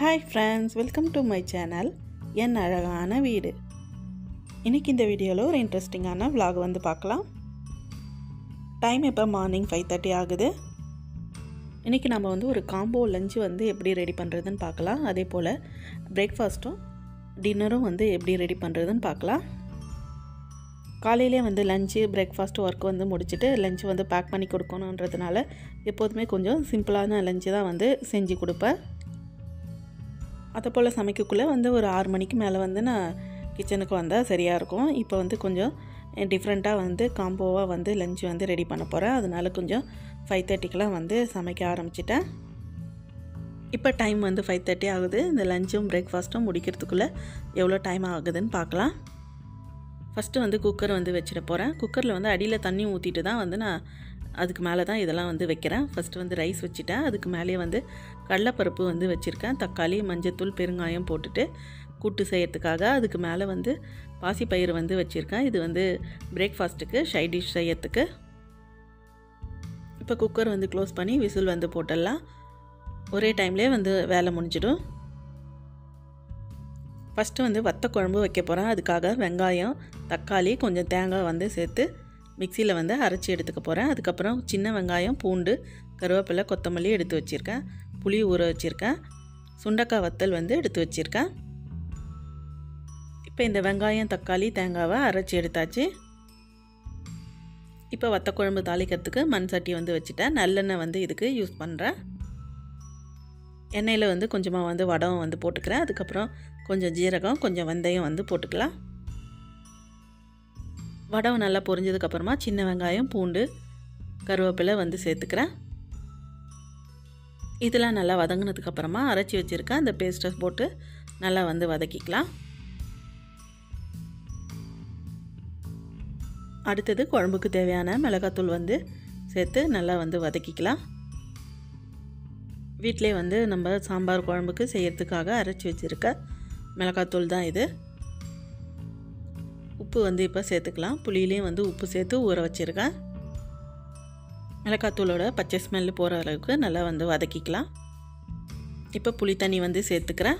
Hi friends welcome to my channel என் அழகான வீடு. இன்றைக்கி இந்த வீடியோவில் ஒரு இன்ட்ரெஸ்டிங்கான விலாக் வந்து பார்க்கலாம். டைம் இப்போ மார்னிங் ஃபைவ் தேர்ட்டி ஆகுது? இன்றைக்கி நம்ம வந்து ஒரு காம்போ லஞ்சு வந்து எப்படி ரெடி பண்ணுறதுன்னு பார்க்கலாம். அதே போல் பிரேக்ஃபாஸ்ட்டும் டின்னரும் வந்து எப்படி ரெடி பண்ணுறதுன்னு பார்க்கலாம். காலையிலே வந்து லஞ்சு பிரேக்ஃபாஸ்ட் ஒர்க் வந்து முடிச்சுட்டு லஞ்சு வந்து பேக் பண்ணி கொடுக்கணுன்றதுனால எப்போதுமே கொஞ்சம் சிம்பிளான லஞ்சு தான் வந்து செஞ்சு கொடுப்பேன். அதை போல் சமைக்கக்குள்ளே வந்து ஒரு ஆறு மணிக்கு மேலே வந்து நான் கிச்சனுக்கு வந்தால் சரியாக இருக்கும். இப்போ வந்து கொஞ்சம் டிஃப்ரெண்ட்டாக வந்து காம்போவாக வந்து லஞ்சு வந்து ரெடி பண்ண போகிறேன் அதனால கொஞ்சம் ஃபைவ் தேர்ட்டிக்கெலாம் வந்து சமைக்க ஆரம்பிச்சிட்டேன். இப்போ டைம் வந்து ஃபைவ் தேர்ட்டி ஆகுது. இந்த லஞ்சும் பிரேக்ஃபாஸ்ட்டும் முடிக்கிறதுக்குள்ளே எவ்வளோ டைம் ஆகுதுன்னு பார்க்கலாம். ஃபஸ்ட்டு வந்து குக்கர் வந்து வச்சிட போகிறேன் குக்கரில் வந்து அடியில் தண்ணி ஊற்றிட்டு தான் வந்து நான் அதுக்கு மேலே தான் இதெல்லாம் வந்து வைக்கிறேன். ஃபஸ்ட்டு வந்து ரைஸ் வச்சுட்டேன். அதுக்கு மேலேயே வந்து கடலைப்பருப்பு வந்து வச்சுருக்கேன். தக்காளி மஞ்சத்தூள் பெருங்காயம் போட்டுட்டு கூட்டு செய்யறதுக்காக அதுக்கு மேலே வந்து பாசிப்பயிறு வந்து வச்சுருக்கேன். இது வந்து பிரேக்ஃபாஸ்ட்டுக்கு ஷை டிஷ் செய்யறதுக்கு. இப்போ குக்கர் வந்து க்ளோஸ் பண்ணி விசில் வந்து போட்டுடலாம். ஒரே டைம்லேயே வந்து வேலை முடிஞ்சிடும். ஃபஸ்ட்டு வந்து வத்த குழம்பு வைக்க போகிறேன் அதுக்காக வெங்காயம் தக்காளி கொஞ்சம் தேங்காய் வந்து சேர்த்து மிக்சியில் வந்து அரைச்சி எடுத்துக்க போகிறேன். அதுக்கப்புறம் சின்ன வெங்காயம் பூண்டு கருவேப்பிலை கொத்தமல்லி எடுத்து வச்சுருக்கேன். புளி ஊற வச்சுருக்கேன். சுண்டக்காய் வத்தல் வந்து எடுத்து வச்சுருக்கேன். இப்போ இந்த வெங்காயம் தக்காளி தேங்காவை அரைச்சி எடுத்தாச்சு. இப்போ வத்த குழம்பு தாளிக்கிறதுக்கு மண் சட்டி வந்து வச்சுட்டேன். நல்லெண்ணெய் வந்து இதுக்கு யூஸ் பண்ணுறேன். எண்ணெயில் வந்து கொஞ்சமாக வந்து வடம் வந்து போட்டுக்கிறேன். அதுக்கப்புறம் கொஞ்சம் ஜீரகம் கொஞ்சம் வெந்தயம் வந்து போட்டுக்கலாம். வடவை நல்லா பொரிஞ்சதுக்கப்புறமா சின்ன வெங்காயம் பூண்டு கருவேப்பிலை வந்து சேர்த்துக்கிறேன். இதெல்லாம் நல்லா வதங்கினதுக்கப்புறமா அரைச்சி வச்சுருக்கேன் அந்த பேஸ்ட்டை போட்டு நல்லா வந்து வதக்கிக்கலாம். அடுத்தது குழம்புக்கு தேவையான மிளகாத்தூள் வந்து சேர்த்து நல்லா வந்து வதக்கிக்கலாம். வீட்டிலே வந்து நம்ம சாம்பார் குழம்புக்கு செய்கிறதுக்காக அரைச்சி வச்சுருக்க மிளகாத்தூள் தான் இது. உப்பு வந்து இப்போ சேர்த்துக்கலாம். புளியிலையும் வந்து உப்பு சேர்த்து ஊற வச்சுருக்கேன். மிளகாத்தூளோட பச்சை ஸ்மெல் போகிற அளவுக்கு நல்லா வந்து வதக்கிக்கலாம். இப்போ புளி தண்ணி வந்து சேர்த்துக்கிறேன்.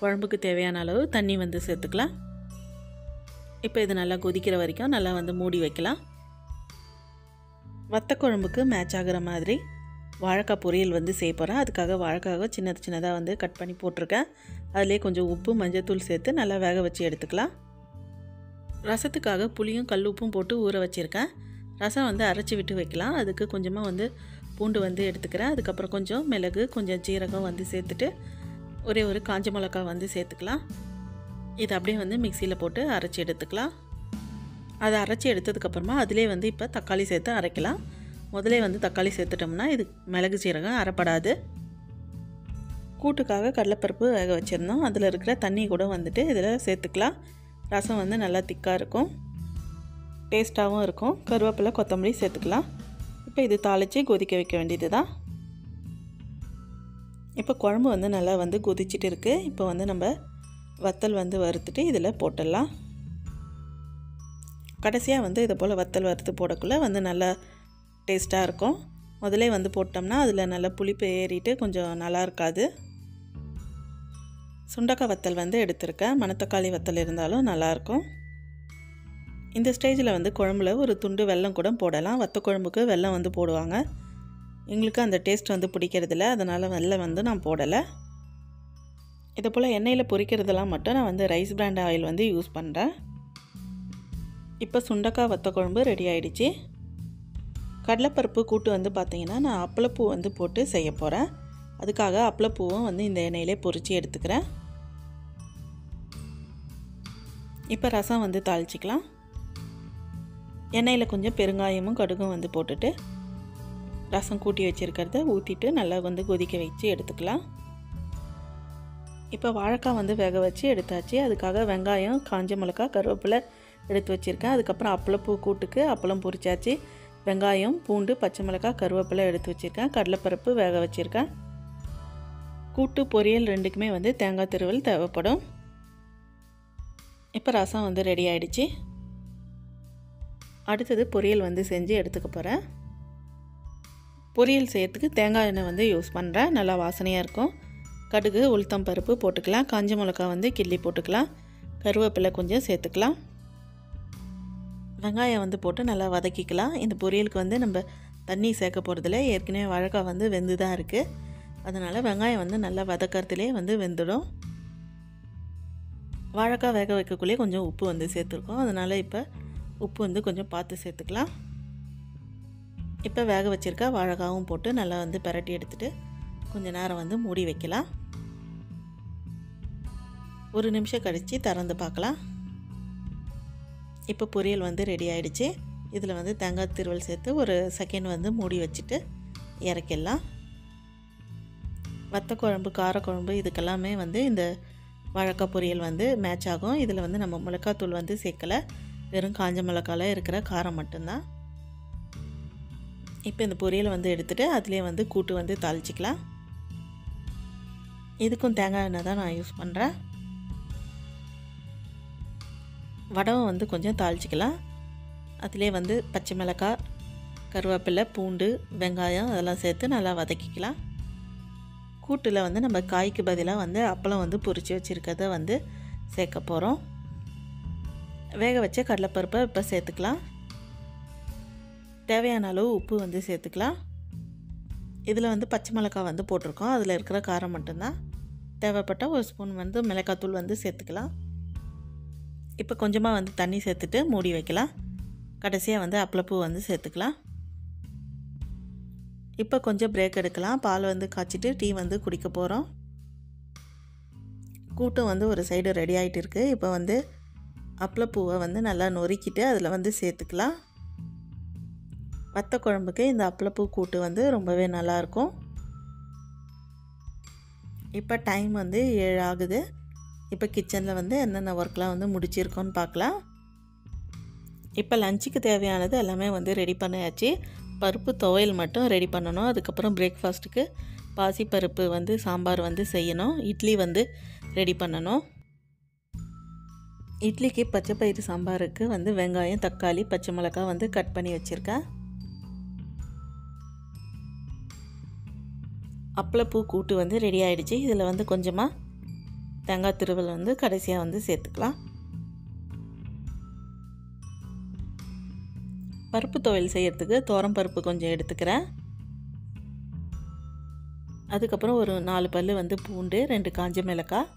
குழம்புக்கு தேவையான அளவு தண்ணி வந்து சேர்த்துக்கலாம். இப்போ இது நல்லா கொதிக்கிற வரைக்கும் நல்லா வந்து மூடி வைக்கலாம். வத்த குழம்புக்கு மேட்ச் ஆகிற மாதிரி வாழைக்காய் பொரியல் வந்து செய்ய போகிறேன் அதுக்காக வாழைக்காக சின்ன சின்னதாக வந்து கட் பண்ணி போட்டிருக்கேன். அதிலே கொஞ்சம் உப்பு மஞ்சத்தூள் சேர்த்து நல்லா வேக வச்சு எடுத்துக்கலாம். ரசத்துக்காக புளியும் கல் உப்பும் போட்டு ஊற வச்சுருக்கேன். ரசம் வந்து அரைச்சி விட்டு வைக்கலாம். அதுக்கு கொஞ்சமாக வந்து பூண்டு வந்து எடுத்துக்கிறேன். அதுக்கப்புறம் கொஞ்சம் மிளகு கொஞ்சம் ஜீரகம் வந்து சேர்த்துட்டு ஒரே ஒரு காஞ்ச மிளகா வந்து சேர்த்துக்கலாம். இதை அப்படியே வந்து மிக்சியில் போட்டு அரைச்சி எடுத்துக்கலாம். அதை அரைச்சி எடுத்ததுக்கப்புறமா அதிலே வந்து இப்போ தக்காளி சேர்த்து அரைக்கலாம். முதலே வந்து தக்காளி சேர்த்துட்டோம்னா இது மிளகு சீரகம் அரைப்படாது. கூட்டுக்காக கடலைப்பருப்பு வேக வச்சுருந்தோம். அதில் இருக்கிற தண்ணி கூட வந்துட்டு இதில் சேர்த்துக்கலாம். ரசம் வந்து நல்லா திக்காக இருக்கும். டேஸ்ட்டாகவும் இருக்கும். கருவேப்பிலை கொத்தமல்லி சேர்த்துக்கலாம். இப்போ இது தாளித்து கொதிக்க வைக்க வேண்டியது தான் இப்போ குழம்பு வந்து நல்லா வந்து கொதிச்சிட்டு இருக்குது இப்போ வந்து நம்ம வத்தல் வந்து வறுத்துட்டு இதில் போட்டுடலாம். கடைசியாக வந்து இதை போல் வத்தல் வறுத்து போடக்குள்ளே வந்து நல்லா டேஸ்ட்டாக இருக்கும். முதலே வந்து போட்டோம்னா அதில் நல்லா புளிப்பு ஏறிட்டு கொஞ்சம் நல்லா இருக்காது. சுண்டக்காய் வத்தல் வந்து எடுத்திருக்கேன். மணத்தக்காளி வத்தல் இருந்தாலும் நல்லாயிருக்கும். இந்த ஸ்டேஜில் வந்து குழம்புல ஒரு துண்டு வெல்லம் கூட போடலாம். வத்த குழம்புக்கு வெல்லம் வந்து போடுவாங்க. எங்களுக்கு அந்த டேஸ்ட் வந்து பிடிக்கிறதில்ல. அதனால் வெல்லம் வந்து நான் போடலை. இதை போல் எண்ணெயில் பொரிக்கிறதெல்லாம் மட்டும் நான் வந்து ரைஸ் பிராண்ட் ஆயில் வந்து யூஸ் பண்ணுறேன். இப்போ சுண்டக்காய் வத்த குழம்பு ரெடி ஆகிடுச்சு கடலைப்பருப்பு கூட்டு வந்து பார்த்திங்கன்னா நான் அப்பளப்பூ வந்து போட்டு செய்ய போகிறேன் அதுக்காக அப்பளப்பூவும் வந்து இந்த எண்ணெயிலே பொரித்து எடுத்துக்கிறேன். இப்போ ரசம் வந்து தாளிச்சிக்கலாம். எண்ணெயில் கொஞ்சம் பெருங்காயமும் கடுகும் வந்து போட்டுட்டு ரசம் கூட்டி வச்சுருக்கிறத ஊற்றிட்டு நல்லா வந்து கொதிக்க வச்சு எடுத்துக்கலாம். இப்போ வாழைக்காய் வந்து வேக வச்சு எடுத்தாச்சு. அதுக்காக வெங்காயம் காஞ்ச மிளகா கருவேப்பிலை எடுத்து வச்சுருக்கேன். அதுக்கப்புறம் அப்பளப்பூ கூட்டுக்கு அப்பளம் பொரிச்சாச்சு. வெங்காயம் பூண்டு பச்சை மிளகாய் கருவேப்பிலை எடுத்து வச்சுருக்கேன். கடலைப்பருப்பு வேக வச்சுருக்கேன். கூட்டு பொரியல் ரெண்டுக்குமே வந்து தேங்காய் திருவல் தேவைப்படும். இப்போ ரசம் வந்து ரெடி ஆகிடுச்சு அடுத்தது பொரியல் வந்து செஞ்சு எடுத்துக்க போகிறேன் பொரியல் செய்யறதுக்கு தேங்காய் எண்ணெய் வந்து யூஸ் பண்ணுறேன் நல்லா வாசனையாக இருக்கும். கடுகு உளுத்தம் பருப்பு போட்டுக்கலாம். காஞ்ச மிளகா வந்து கிள்ளி போட்டுக்கலாம். கருவேப்பிலை கொஞ்சம் சேர்த்துக்கலாம். வெங்காயம் வந்து போட்டு நல்லா வதக்கிக்கலாம். இந்த பொரியலுக்கு வந்து நம்ம தண்ணி சேர்க்க போகிறதுல ஏற்கனவே வாழைக்காய் வந்து வெந்து தான் இருக்குது அதனால் வெங்காயம் வந்து நல்லா வதக்கிறதுலே வந்து வெந்துடும். வாழைக்காய் வேக வைக்கக்குள்ளேயே கொஞ்சம் உப்பு வந்து சேர்த்துருக்கோம். அதனால் இப்போ உப்பு வந்து கொஞ்சம் பார்த்து சேர்த்துக்கலாம். இப்போ வேக வச்சுருக்கா வாழைக்காவும் போட்டு நல்லா வந்து பரட்டி எடுத்துகிட்டு கொஞ்சம் நேரம் வந்து மூடி வைக்கலாம். ஒரு நிமிஷம் கழித்து திறந்து பார்க்கலாம். இப்போ பொரியல் வந்து ரெடி ஆகிடுச்சு இதில் வந்து தேங்காய் திருவல் சேர்த்து ஒரு செகண்ட் வந்து மூடி வச்சுட்டு இறக்கிடலாம். வத்த குழம்பு காரக்குழம்பு இதுக்கெல்லாமே வந்து இந்த வாழைக்காய் பொரியல் வந்து மேட்ச் ஆகும். இதில் வந்து நம்ம மிளகாத்தூள் வந்து சேர்க்கலை. வெறும் காஞ்ச மிளகால இருக்கிற காரம் மட்டும்தான். இப்போ இந்த பொரியலை வந்து எடுத்துகிட்டு அதுலேயே வந்து கூட்டு வந்து தாளிச்சிக்கலாம். இதுக்கும் தேங்காய் எண்ணெய் தான் நான் யூஸ் பண்ணுறேன் வடவை வந்து கொஞ்சம் தாளிச்சிக்கலாம். அதிலே வந்து பச்சை மிளகாய் கருவேப்பிலை பூண்டு வெங்காயம் அதெல்லாம் சேர்த்து நல்லா வதக்கிக்கலாம். கூட்டில் வந்து நம்ம காய்க்கு பதிலாக வந்து அப்பளம் வந்து பொறிச்சு வச்சுருக்கத வந்து சேர்க்க போகிறோம் வேக வச்ச கடலைப்பருப்பை இப்போ சேர்த்துக்கலாம். தேவையான அளவு உப்பு வந்து சேர்த்துக்கலாம். இதில் வந்து பச்சை மிளகாய் வந்து போட்டிருக்கோம். அதில் இருக்கிற காரம் மட்டும்தான். தேவைப்பட்ட ஒரு ஸ்பூன் வந்து மிளகாத்தூள் வந்து சேர்த்துக்கலாம். இப்போ கொஞ்சமாக வந்து தண்ணி சேர்த்துட்டு மூடி வைக்கலாம். கடைசியாக வந்து அப்பளப்பூ வந்து சேர்த்துக்கலாம். இப்போ கொஞ்சம் பிரேக் எடுக்கலாம். பால் வந்து காய்ச்சிட்டு டீ வந்து குடிக்க போகிறோம் கூட்டம் வந்து ஒரு சைடு ரெடி ஆகிட்டு இருக்குது இப்போ வந்து அப்பளப்பூவை வந்து நல்லா நொறுக்கிட்டு அதில் வந்து சேர்த்துக்கலாம். வத்த குழம்புக்கு இந்த அப்பளப்பூ கூட்டு வந்து ரொம்பவே நல்லாயிருக்கும் இப்போ டைம் வந்து ஏழு ஆகுது. இப்போ கிச்சனில் வந்து என்னென்ன ஒர்க்லாம் வந்து முடிச்சிருக்கோன்னு பார்க்கலாம். இப்போ லஞ்சுக்கு தேவையானது எல்லாமே வந்து ரெடி பண்ணியாச்சு. பருப்பு துவையல் மட்டும் ரெடி பண்ணணும். அதுக்கப்புறம் பிரேக்ஃபாஸ்ட்டுக்கு பாசிப்பருப்பு வந்து சாம்பார் வந்து செய்யணும். இட்லி வந்து ரெடி பண்ணணும். இட்லிக்கு பச்சை பயிறு சாம்பாருக்கு வந்து வெங்காயம் தக்காளி பச்சை மிளகாய் வந்து கட் பண்ணி வச்சுருக்கேன். அப்பளப்பூ கூட்டு வந்து ரெடி ஆகிடுச்சு இதில் வந்து கொஞ்சமாக தேங்காய் திருவல் வந்து கடைசியாக வந்து சேர்த்துக்கலாம். பருப்பு துவையல் செய்கிறதுக்கு தோரம் பருப்பு கொஞ்சம் எடுத்துக்கிறேன். அதுக்கப்புறம் ஒரு நாலு பல் வந்து பூண்டு ரெண்டு காஞ்ச மிளகாய்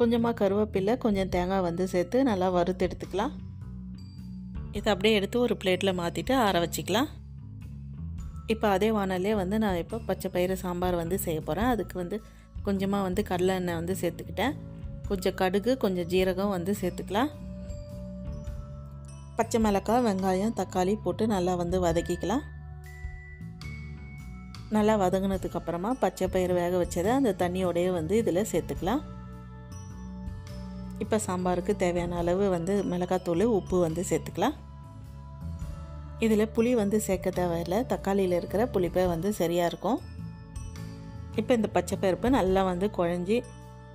கொஞ்சமாக கருவேப்பிலை கொஞ்சம் தேங்காய் வந்து சேர்த்து நல்லா வறுத்து எடுத்துக்கலாம். இதை அப்படியே எடுத்து ஒரு பிளேட்டில் மாற்றிட்டு ஆற வச்சுக்கலாம். இப்போ அதே வானல்லே வந்து நான் இப்போ பச்சை பயிறு சாம்பார் வந்து செய்ய போகிறேன் அதுக்கு வந்து கொஞ்சமாக வந்து கடலை எண்ணெய் வந்து சேர்த்துக்கிட்டேன். கொஞ்சம் கடுகு கொஞ்சம் ஜீரகம் வந்து சேர்த்துக்கலாம். பச்சை மிளகாய் வெங்காயம் தக்காளி போட்டு நல்லா வந்து வதக்கிக்கலாம். நல்லா வதங்கினதுக்கு அப்புறமா பச்சை பயிறு வேக வச்சதை அந்த தண்ணியோடையே வந்து இதில் சேர்த்துக்கலாம். இப்போ சாம்பாருக்கு தேவையான அளவு வந்து மிளகாத்தூள் உப்பு வந்து சேர்த்துக்கலாம். இதில் புளி வந்து சேர்க்க தேவையில்லை தக்காளியில் இருக்கிற புளிப்பே வந்து சரியாக இருக்கும். இப்போ இந்த பச்சை பருப்பு நல்லா வந்து குழஞ்சி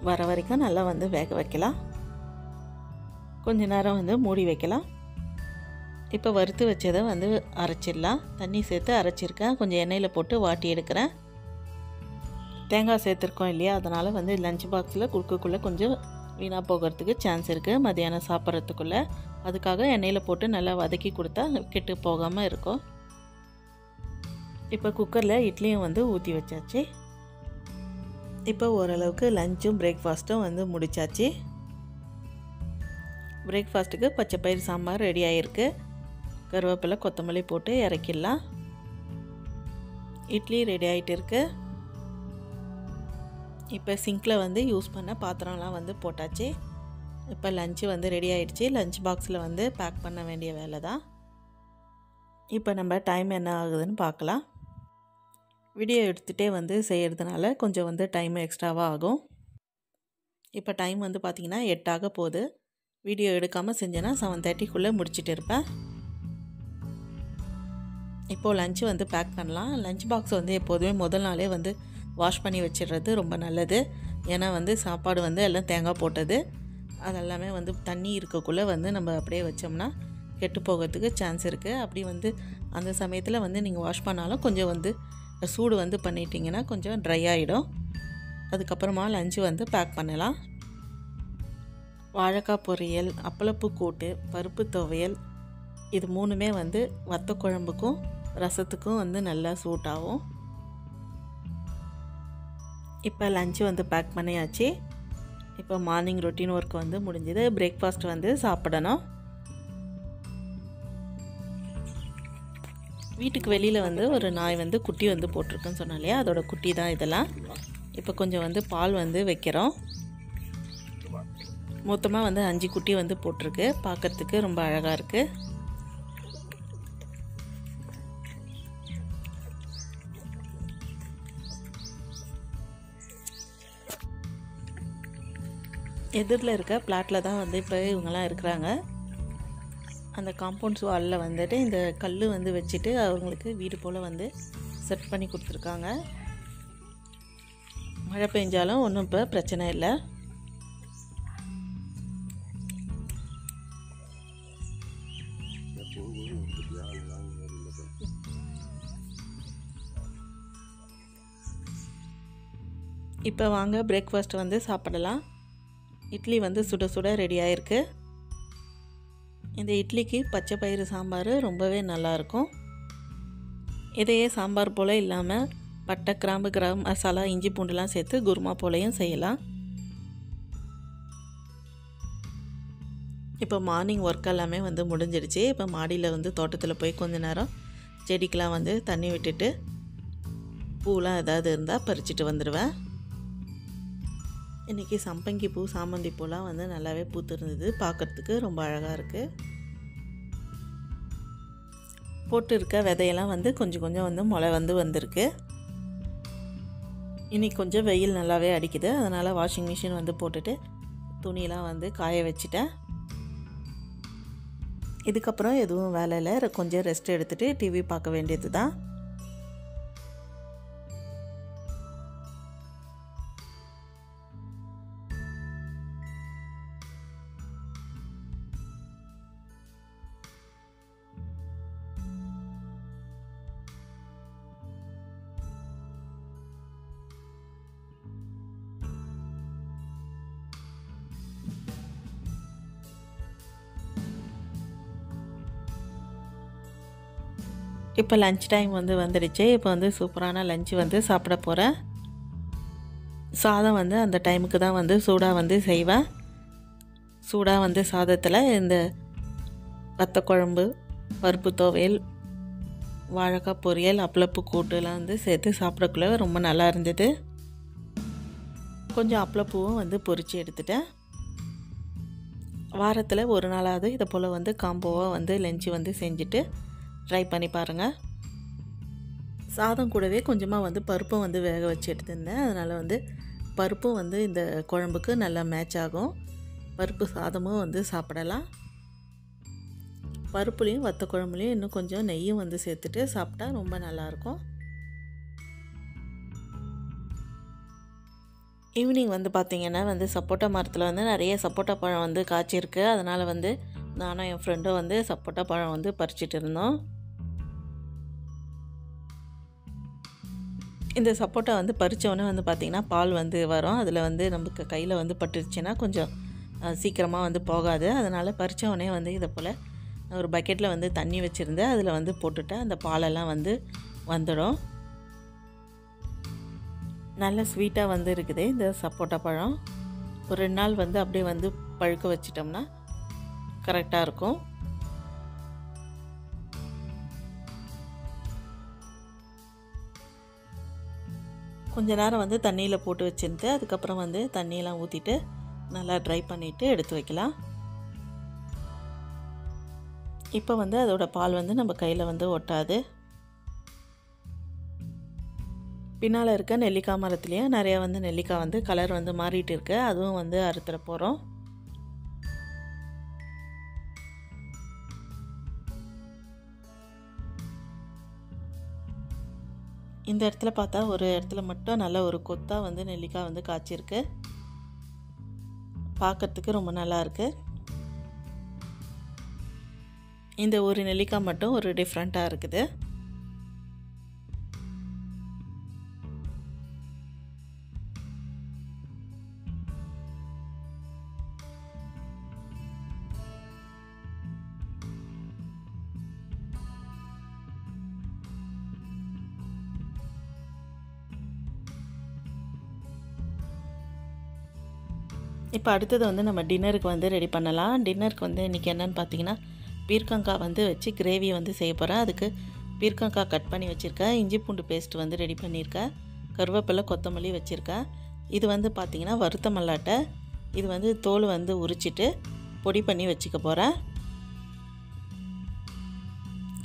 வர வரைக்கும் நல்லா வந்து வேக வைக்கலாம். கொஞ்ச நேரம் வந்து மூடி வைக்கலாம். இப்போ வறுத்து வச்சதை வந்து அரைச்சிடலாம். தண்ணி சேர்த்து அரைச்சிருக்கேன். கொஞ்சம் எண்ணெயில் போட்டு வாட்டி எடுக்கிறேன். தேங்காய் சேர்த்துருக்கோம் இல்லையா? அதனால் வந்து லஞ்ச் பாக்ஸில் குறுக்குக்குள்ளே கொஞ்சம் வீணாக போகிறதுக்கு சான்ஸ் இருக்குது மதியானம் சாப்பிட்றதுக்குள்ளே. அதுக்காக எண்ணெயில் போட்டு நல்லா வதக்கி கொடுத்தா கெட்டு போகாமல் இருக்கும். இப்போ குக்கரில் இட்லியும் வந்து ஊற்றி வச்சாச்சு. இப்போ ஓரளவுக்கு லஞ்சும் பிரேக்ஃபாஸ்ட்டும் வந்து முடிச்சாச்சு. பிரேக்ஃபாஸ்ட்டுக்கு பச்சை பயிர் சாம்பார் ரெடி ஆகிருக்கு கருவேப்பிலை கொத்தமல்லி போட்டு இறக்கிடலாம். இட்லி ரெடி ஆகிட்டு இருக்கு. இப்போ சிங்கில் வந்து யூஸ் பண்ண பாத்திரம்லாம் வந்து போட்டாச்சு. இப்போ லஞ்சு வந்து ரெடி ஆகிடுச்சி லஞ்ச் பாக்ஸில் வந்து பேக் பண்ண வேண்டிய வேலை தான். இப்போ நம்ம டைம் என்ன ஆகுதுன்னு பார்க்கலாம். வீடியோ எடுத்துகிட்டே வந்து செய்கிறதுனால கொஞ்சம் வந்து டைம் எக்ஸ்ட்ராவாக ஆகும். இப்போ டைம் வந்து பார்த்திங்கன்னா எட்டாக போகுது. வீடியோ எடுக்காமல் செஞ்சேன்னா செவன் தேர்ட்டிக்குள்ளே முடிச்சுட்டு இருப்பேன். இப்போது லஞ்சு வந்து பேக் பண்ணலாம். லஞ்ச் பாக்ஸ் வந்து எப்போதுமே முதல் நாளே வந்து வாஷ் பண்ணி வச்சிடுறது ரொம்ப நல்லது. ஏன்னா வந்து சாப்பாடு வந்து எல்லாம் தேங்காய் போட்டது. அதெல்லாமே வந்து தண்ணி இருக்கக்குள்ளே வந்து நம்ம அப்படியே வச்சோம்னா கெட்டு போகிறதுக்கு சான்ஸ் இருக்குது அப்படி வந்து அந்த சமயத்தில் வந்து நீங்கள் வாஷ் பண்ணாலும் கொஞ்சம் வந்து சூடு வந்து பண்ணிட்டீங்கன்னா கொஞ்சம் ட்ரை ஆகிடும் அதுக்கப்புறமா லஞ்சு வந்து பேக் பண்ணலாம். வாழைக்காய் பொரியல் அப்பளப்பூ கூட்டு பருப்பு துவையல் இது மூணுமே வந்து வத்த குழம்புக்கும் ரசத்துக்கும் வந்து நல்லா சூட் ஆகும் இப்போ லஞ்சு வந்து பேக் பண்ணியாச்சு. இப்போ மார்னிங் ரொட்டீன் ஒர்க் வந்து முடிஞ்சது. பிரேக்ஃபாஸ்ட் வந்து சாப்பிடணும். வீட்டுக்கு வெளியில் வந்து ஒரு நாய் வந்து குட்டி வந்து போட்டிருக்குன்னு சொன்னோம் இல்லையா அதோட குட்டி தான் இதெல்லாம். இப்போ கொஞ்சம் வந்து பால் வந்து வைக்கிறோம். மொத்தமாக வந்து அஞ்சு குட்டி வந்து போட்டிருக்கு. பார்க்குறதுக்கு ரொம்ப அழகாக இருக்குது எதிரில் இருக்க பிளாட்டில் தான் வந்து இப்போ இவங்கெல்லாம் இருக்கிறாங்க. அந்த காம்பவுண்ட்ஸ் வாலில் வந்துட்டு இந்த கல் வந்து வச்சுட்டு அவங்களுக்கு வீடு போல் வந்து செட் பண்ணி கொடுத்துருக்காங்க. மழை பெஞ்சாலும் ஒன்றும் இப்போ பிரச்சனை இல்லை. இப்போ வாங்க பிரேக்ஃபாஸ்ட் வந்து சாப்பிடலாம். இட்லி வந்து சுட சுட ரெடி ஆயிருக்கு. இந்த இட்லிக்கு பச்சை பயிறு சாம்பார் ரொம்பவே நல்லாயிருக்கும் இதையே சாம்பார் போல் இல்லாமல் பட்டை கிராம்பு கிராம் மசாலா இஞ்சி பூண்டுலாம் சேர்த்து குருமா போலையும் செய்யலாம். இப்போ மார்னிங் ஒர்க் எல்லாமே வந்து முடிஞ்சிடுச்சு. இப்போ மாடியில் வந்து தோட்டத்தில் போய் கொஞ்ச நேரம் செடிக்கெலாம் வந்து தண்ணி விட்டுட்டு பூலாம் ஏதாவது இருந்தால் பறிச்சுட்டு வந்துடுவேன் இன்றைக்கி சம்பங்கி பூ சாமந்தி பூலாம் வந்து நல்லாவே பூத்துருந்தது. பார்க்குறதுக்கு ரொம்ப அழகாக இருக்குது போட்டு இருக்க விதையெல்லாம் வந்து கொஞ்சம் கொஞ்சம் வந்து முளை வந்து வந்திருக்கு. இன்றைக்கி கொஞ்சம் வெயில் நல்லாவே அடிக்குது. அதனால் வாஷிங் மிஷின் வந்து போட்டுட்டு துணியெலாம் வந்து காய வச்சுட்டேன். இதுக்கப்புறம் எதுவும் வேலை இல்லை. கொஞ்சம் ரெஸ்ட் எடுத்துகிட்டு டிவி பார்க்க வேண்டியது தான் இப்போ லஞ்ச் டைம் வந்து வந்துடுச்சு. இப்போ வந்து சூப்பரான லஞ்ச் வந்து சாப்பிட போகிறேன் சாதம் வந்து அந்த டைமுக்கு தான் வந்து சூடாக வந்து செய்வேன். சூடாக வந்து சாதத்தில் இந்த வத்த குழம்பு பருப்பு துவையல் வாழைக்காய் பொரியல் அப்பளப்பு கூட்டுலாம் வந்து சேர்த்து சாப்பிடக்குள்ள ரொம்ப நல்லா இருந்தது. கொஞ்சம் அப்பளப்பூவும் வந்து பொரித்து எடுத்துட்டேன். வாரத்தில் ஒரு நாளாவது இதை போல் வந்து காம்போவாக வந்து லஞ்சு வந்து செஞ்சுட்டு ட்ரை பண்ணி பாருங்கள் சாதம் கூடவே கொஞ்சமாக வந்து பருப்பும் வந்து வேக வச்சு எடுத்துருந்தேன். அதனால் வந்து பருப்பும் வந்து இந்த குழம்புக்கு நல்லா மேட்ச் ஆகும். பருப்பு சாதமும் வந்து சாப்பிடலாம். பருப்புலேயும் வத்த குழம்புலையும் இன்னும் கொஞ்சம் நெய்யும் வந்து சேர்த்துட்டு சாப்பிட்டா ரொம்ப நல்லாயிருக்கும் ஈவினிங் வந்து பார்த்திங்கன்னா வந்து சப்போட்டா மரத்தில் வந்து நிறைய சப்போட்டா பழம் வந்து காய்ச்சிருக்கு. அதனால் வந்து நானும் என் ஃப்ரெண்டும் வந்து சப்போட்டா பழம் வந்து பறிச்சிட்டு இருந்தோம். இந்த சப்போட்டா வந்து பறித்தவொன்னே வந்து பார்த்திங்கன்னா பால் வந்து வரும். அதில் வந்து நமக்கு கையில் வந்து பட்டுருச்சுன்னா கொஞ்சம் சீக்கிரமாக வந்து போகாது. அதனால் பறித்தோடனே வந்து இதை போல் ஒரு பக்கெட்டில் வந்து தண்ணி வச்சுருந்தேன் அதில் வந்து போட்டுட்டேன் அந்த பாலெல்லாம் வந்து வந்துடும். நல்ல ஸ்வீட்டாக வந்து இருக்குது இந்த சப்போட்டா பழம். ஒரு ரெண்டு நாள் வந்து அப்படியே வந்து பழுக்க வச்சிட்டோம்னா கரெக்டாக இருக்கும். கொஞ்ச நேரம் வந்து தண்ணியில் போட்டு வச்சுருந்து அதுக்கப்புறம் வந்து தண்ணியெல்லாம் ஊற்றிட்டு நல்லா ட்ரை பண்ணிவிட்டு எடுத்து வைக்கலாம். இப்போ வந்து அதோட பால் வந்து நம்ம கையில் வந்து ஒட்டாது. பின்னால் இருக்க நெல்லிக்காய் மரத்துலேயே நிறையா வந்து நெல்லிக்காய் வந்து கலர் வந்து மாறிட்டு இருக்கு. அதுவும் வந்து அறுத்துற போகிறோம் இந்த இடத்துல பார்த்தா ஒரு இடத்துல மட்டும் நல்ல ஒரு கொத்தாக வந்து நெல்லிக்காய் வந்து காய்ச்சிருக்கு. பார்க்கறதுக்கு ரொம்ப நல்லா இருக்கு. இந்த ஒரு நெல்லிக்காய் மட்டும் ஒரு டிஃப்ரெண்ட்டாக இருக்குது. இப்போ அடுத்தது வந்து நம்ம டின்னருக்கு வந்து ரெடி பண்ணலாம். டின்னருக்கு வந்து இன்றைக்கி என்னென்னு பார்த்தீங்கன்னா பீர்க்கங்காய் வந்து வச்சு கிரேவி வந்து செய்ய போகிறேன் அதுக்கு பீர்க்கங்காய் கட் பண்ணி வச்சுருக்கேன். இஞ்சி பூண்டு பேஸ்ட் வந்து ரெடி பண்ணியிருக்கேன். கருவேப்பிலை கொத்தமல்லி வச்சுருக்கேன். இது வந்து பார்த்திங்கன்னா வறுத்த மல்லாட்டை. இது வந்து தோல் வந்து உரிச்சிட்டு பொடி பண்ணி வச்சுக்க போகிறேன்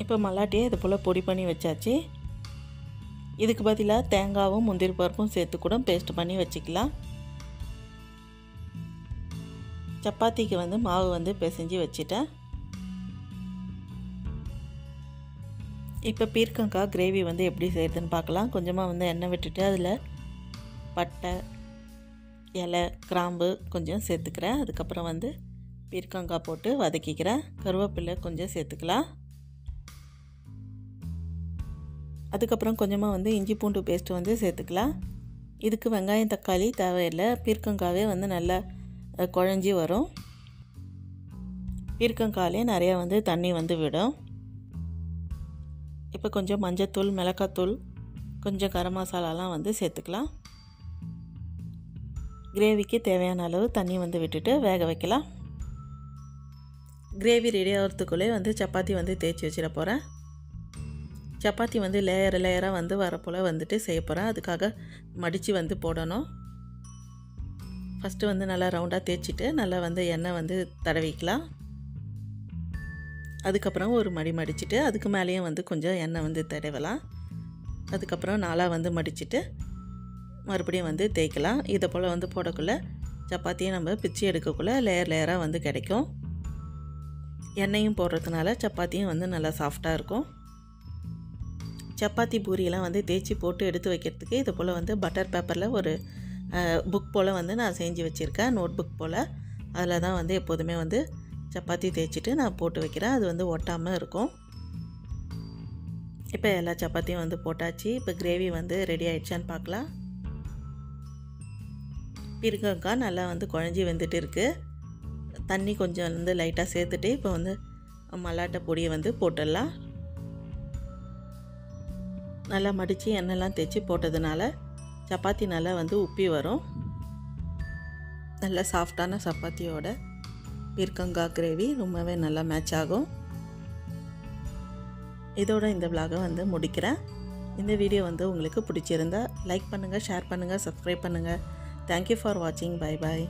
இப்போ மல்லாட்டையே இது போல் பொடி பண்ணி வச்சாச்சு. இதுக்கு பதிலாக தேங்காவும் முந்திரி பருப்பும் சேர்த்து கூட பேஸ்ட் பண்ணி வச்சுக்கலாம். சப்பாத்திக்கு வந்து மாவு வந்து பிசைஞ்சு வச்சுட்டேன். இப்போ பீர்க்கங்காய் கிரேவி வந்து எப்படி செய்கிறதுன்னு பார்க்கலாம். கொஞ்சமாக வந்து எண்ணெய் விட்டுட்டு அதில் பட்டை இலை கிராம்பு கொஞ்சம் சேர்த்துக்கிறேன். அதுக்கப்புறம் வந்து பீர்க்கங்காய் போட்டு வதக்கிக்கிறேன். கருவேப்பிலை கொஞ்சம் சேர்த்துக்கலாம். அதுக்கப்புறம் கொஞ்சமாக வந்து இஞ்சி பூண்டு பேஸ்ட்டு வந்து சேர்த்துக்கலாம். இதுக்கு வெங்காயம் தக்காளி தேவையில்லை. பீர்க்கங்காவே வந்து நல்லா குழஞ்சி வரும். பீர்க்கங்காலே நிறையா வந்து தண்ணி வந்து விடும். இப்போ கொஞ்சம் மஞ்சத்தூள் மிளகாத்தூள் கொஞ்சம் கரம் மசாலாலாம் வந்து சேர்த்துக்கலாம். கிரேவிக்கு தேவையான அளவு தண்ணி வந்து விட்டுட்டு வேக வைக்கலாம். கிரேவி ரெடி ஆகிறதுக்குள்ளே வந்து சப்பாத்தி வந்து தேய்ச்சி வச்சிட போகிறேன் சப்பாத்தி வந்து லேயர் லேயராக வந்து வரப்போல் வந்துட்டு செய்ய போகிறேன் அதுக்காக மடித்து வந்து போடணும். ஃபஸ்ட்டு வந்து நல்லா ரவுண்டாக தேய்ச்சிட்டு நல்லா வந்து எண்ணெய் வந்து தடவிக்கலாம். அதுக்கப்புறம் ஒரு மடி மடிச்சுட்டு அதுக்கு மேலேயும் வந்து கொஞ்சம் எண்ணெய் வந்து தடவலாம். அதுக்கப்புறம் நாளாக வந்து மடிச்சுட்டு மறுபடியும் வந்து தேய்க்கலாம். இதை போல் வந்து போடக்குள்ளே சப்பாத்தியை நம்ம பிச்சு எடுக்கக்குள்ளே லேயர் லேயராக வந்து கிடைக்கும். எண்ணெயும் போடுறதுனால சப்பாத்தியும் வந்து நல்லா சாஃப்டாக இருக்கும். சப்பாத்தி பூரியெல்லாம் வந்து தேய்ச்சி போட்டு எடுத்து வைக்கிறதுக்கு இது போல் வந்து பட்டர் பேப்பரில் ஒரு புக் போல் வந்து நான் செஞ்சு வச்சுருக்கேன் நோட் புக் போல். அதில் தான் வந்து எப்போதுமே வந்து சப்பாத்தி தேய்ச்சிட்டு நான் போட்டு வைக்கிறேன். அது வந்து ஒட்டாமல் இருக்கும். இப்போ எல்லா சப்பாத்தியும் வந்து போட்டாச்சு. இப்போ கிரேவி வந்து ரெடி ஆகிடுச்சான்னு பார்க்கலாம் பீர்க்கங்காய் நல்லா வந்து குழஞ்சி வந்துட்டு இருக்குது தண்ணி கொஞ்சம் வந்து லைட்டாக சேர்த்துட்டு இப்போ வந்து மல்லாட்டை பொடியை வந்து போட்டுடலாம். நல்லா மடித்து எண்ணெய்லாம் தேய்ச்சி போட்டதுனால சப்பாத்தி நல்லா வந்து உப்பி வரும். நல்ல சாஃப்டான சப்பாத்தியோட பீர்க்கங்காய் கிரேவி ரொம்பவே நல்லா மேட்ச் ஆகும். இதோட இந்த விலாகை வந்து முடிக்கிறேன். இந்த வீடியோ வந்து உங்களுக்கு பிடிச்சிருந்தா லைக் பண்ணுங்கள் ஷேர் பண்ணுங்கள் சப்ஸ்கிரைப் பண்ணுங்கள் தேங்க்யூ ஃபார் வாட்சிங் பை பாய்